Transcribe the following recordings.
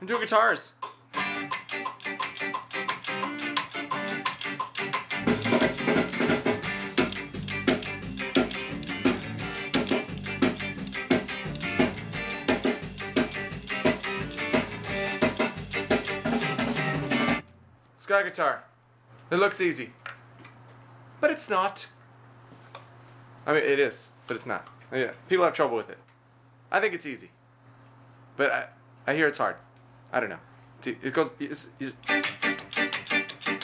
I'm doing guitars. Ska guitar. It looks easy. But it's not. I mean, it is, but it's not. Yeah, people have trouble with it. I think it's easy. But I, I hear it's hard. I don't know. See, it goes. It's, you,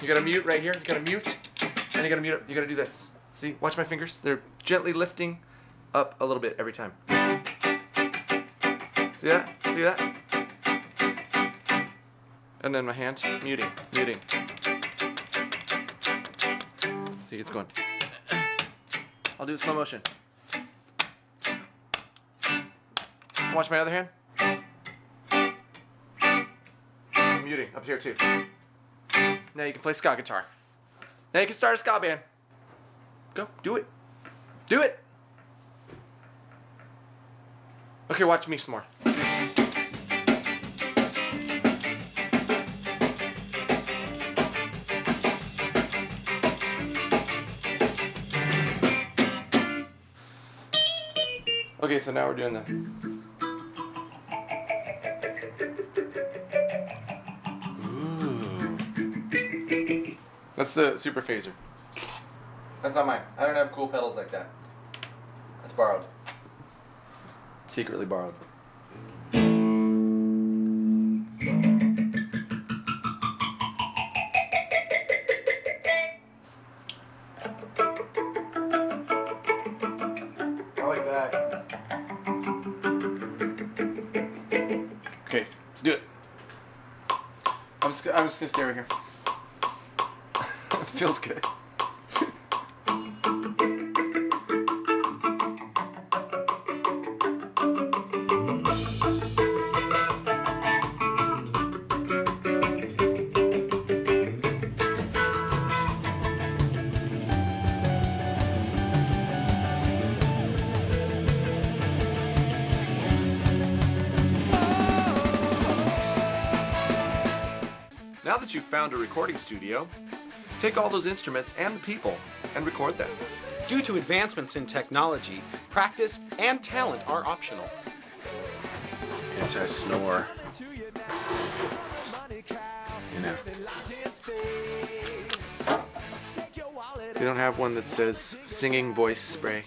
you gotta mute right here. You gotta mute, and you gotta mute. You gotta do this. See, watch my fingers. They're gently lifting up a little bit every time. See that? See that? And then my hand, muting, muting. See, it's going. I'll do it slow motion. Watch my other hand. Muting up here too. Now you can play ska guitar. Now you can start a ska band. Go, do it. Do it. Okay, watch me some more. Okay, so now we're doing the. That's the super phaser. That's not mine. I don't have cool pedals like that. That's borrowed. Secretly borrowed. I like that. Okay, let's do it. I'm just, I'm just gonna stay right here. Feels good. Now that you've found a recording studio, take all those instruments and the people and record them. Due to advancements in technology, practice and talent are optional. Anti snore. You know. They don't have one that says singing voice spray.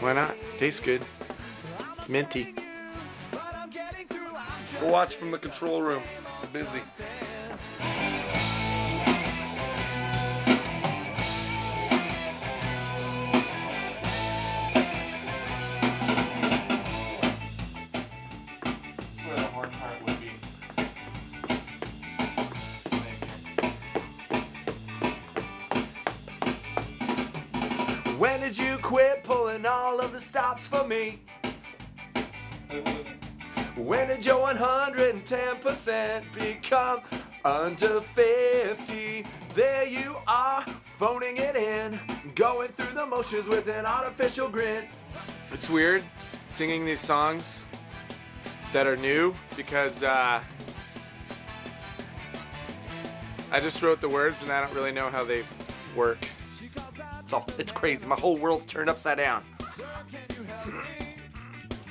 Why not? Tastes good. It's minty. Watch from the control room. I'm busy. When did you quit pulling all of the stops for me? When did your 110% become under 50? There you are, phoning it in, going through the motions with an artificial grin. It's weird singing these songs that are new because uh, I just wrote the words and I don't really know how they work. It's all, it's crazy. My whole world's turned upside down.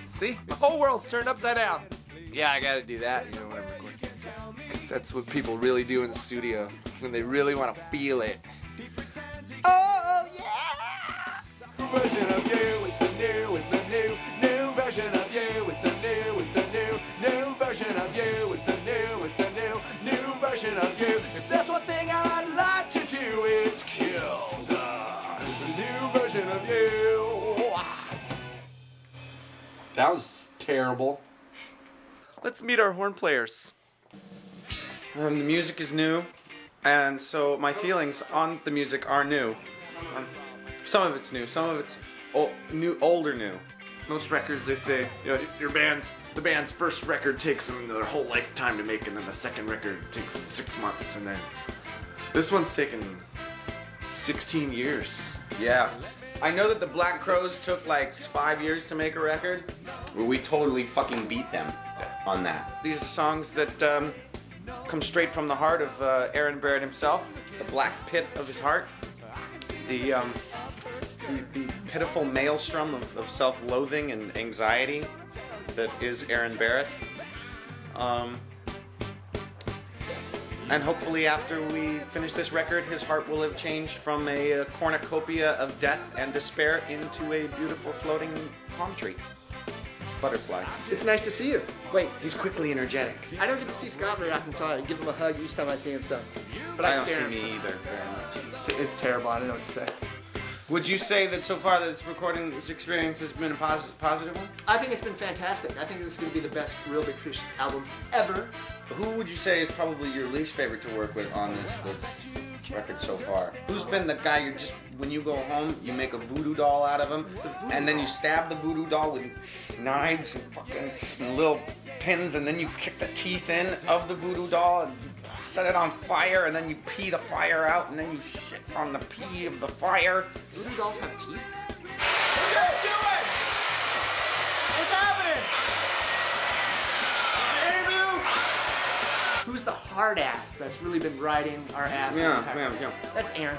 See, my whole world's turned upside down. Yeah, I gotta do that. You know when I'm recording, because that's what people really do in the studio when they really want to feel it. Oh yeah! Version of you, it's the new, it's the new, new version of you, it's the new, it's the new, new version of you, it's the new, it's the new, new version of you. Version of you. That was terrible. Let's meet our horn players. Um, the music is new, and so my feelings on the music are new. Um, some of it's new, some of it's o- new, older new. most records they say you know your band's the band's first record takes them their whole lifetime to make and then the second record takes them six months and then this one's taken 16 years Yeah. I know that the Black Crowes took like five years to make a record, but we totally fucking beat them. on that. These are songs that um, come straight from the heart of uh, Aaron Barrett himself, the black pit of his heart, the um, the, the pitiful maelstrom of, of self-loathing and anxiety that is Aaron Barrett. Um, and hopefully, after we finish this record, his heart will have changed from a, uh cornucopia of death and despair into a beautiful floating palm tree. Butterfly. It's nice to see you. Wait, He's quickly energetic. I don't get to see Scott very often, so I give him a hug each time I see him. So, but I I, don't see stare me at him. either very much. It's, ter- it's terrible. I don't know what to say. Would you say that so far that this recording this experience has been a posi- positive one? I think it's been fantastic. I think this is going to be the best Real Big Fish album ever. Who would you say is probably your least favorite to work with on this, this record so far? Who's been the guy you just when you go home you make a voodoo doll out of him and then you stab the voodoo doll with knives and fucking little pins and then you kick the teeth in of the voodoo doll and you set it on fire and then you pee the fire out and then you shit on the pee of the fire. Voodoo dolls have teeth. Who's the hard ass that's really been riding our ass? this Yeah, entire yeah, time? yeah. That's Aaron.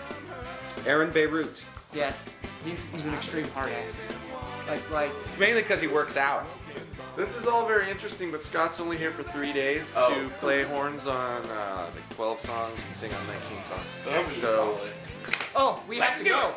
Aaron Beirut. Yes, he's, he's an extreme hard ass. Like like Mainly because he works out. This is all very interesting, but Scott's only here for three days Oh. to play horns on uh, like 12 songs and sing on 19 songs. So oh we have to go.